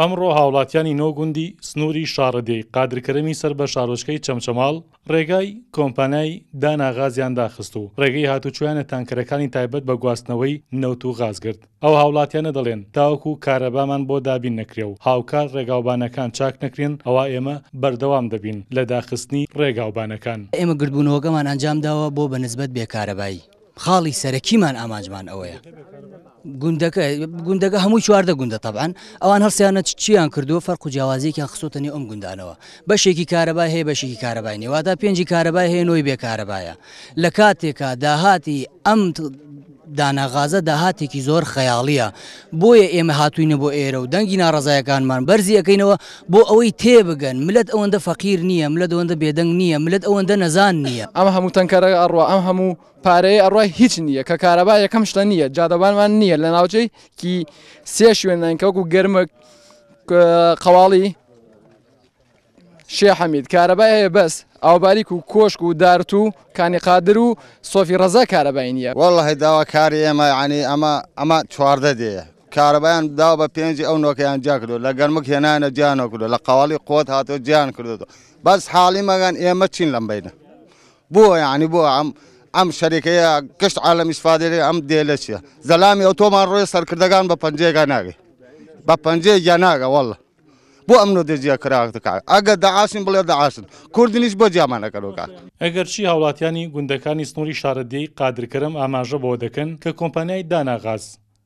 ئەمڕۆ هاوڵاتیانی نۆ گوندی سنووری شاڕدێی قادرکەرەمی سەر بە شارۆچکەی چەمچەماڵ ڕێگای کۆمپانای دانا غازیان داخست و ڕێگەی هاتوچۆیانە تانکەرەکانی تایبەت بە گواستنەوەی نەوت و غاز گرت ئەو هاوڵاتیانە دەڵێن تاوەکو کارەبامان بۆ دابین نەکرێ و هاوکات ڕێگاوبانەکان چاک نەکرێن ئەوا ئێمە بەردەوام دەبین لە داخستنی ڕێگاوبانەکان. ئێمە گردبوونەوەکەمان ئەنجامداوە بۆ بە نسبەت بێ کارەبایی. خاڵی سەرەکیمان ئامانجمان ئەوەیە گوندەکە گوندەکە هەموو چواردە گوندە تەبان ئەوان هەڵسیانە چیان کردو فەرق و جیاوازێکیان خستۆتە نێ ئەم گوندانەوە بەشێکی کارەبا هەیە بەشێکی کارەبای نێوادا پێنجی کارەبای هەیە نۆی بێ کارەبایە لە کاتێکا داهاتی ئەم داناغازە داهاتێکی زۆر خەیاڵیە بۆیە ئێمە هاتوینە بۆ ئێرە و دەنگی ناڕزایەکانمان بەرزیەکەینەوە بۆ ئەوەی تێبگەن ملت ئەوەندە فەقیر نیە ملت ئەوەندە بێدەنگ نیە ملت ئەوەندە نەزان نیە. ئەم هەموو تەنکەرە ئەڕوا ئەم هەموو پارەیە ئەڕوا هیچ نیە کە کارەبا یەکەم شتە نیە جادەوانمان نیە لە ناوچەی کی سێ شوێنن کە وەکو گەرمک قەواڵی شێ حەمید کارەبای هەیە بەس ئاوباریک و کۆشک و دارت و کانی قادر و سۆفی ڕەزا کارەبای نیە واللە هەی داواکاری ئێمە یانی ئەمە ئەمە چواردە دێیە کارەبایان داوە بە پێنجی ئەو نۆکەیان جیا کردو لە گەرمک هێنایانە جیا نەکردو لە قەواڵی قوت هاتوە جیان کردو بەس حاڵی مەگەن ئێمە چین لەم بەینە بۆ یعنی بۆ ئەم ئەم شەرێکەیە گشت عالم ئیسفادێری ئەم دێلە چیە زەلامی ئەو تۆمان ڕۆێ سەرکردەکان بە پەنجێگا ناگەی بە پەنجێ یا ناگە وەڵە بۆ ئەم نۆ دەجیە کراکتەکە ئەگە داعاشن بڵێ داعاشن کوردنیش بۆ جیامانەکەەوەکە ئەگەرچی هاوڵاتیانی گوندەکانی سنووری شارەدێی قادرکەرم ئاماژە بەوە دەکەن کە کۆمپانیای داناغاز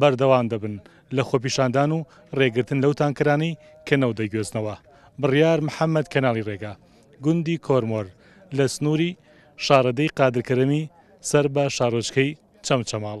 بەردەوام دەبن لە خۆپیشاندان و رێگرتن لەو تانکەرانەی کە نەوت دەگوێزنەوە. بڕیار محەمەد کەناڵی رێگا گوندی کۆرمۆر لە سنووری شاڕەدێی قادر کەرەمی سەر بە شارۆچکەی چەمچەماڵ.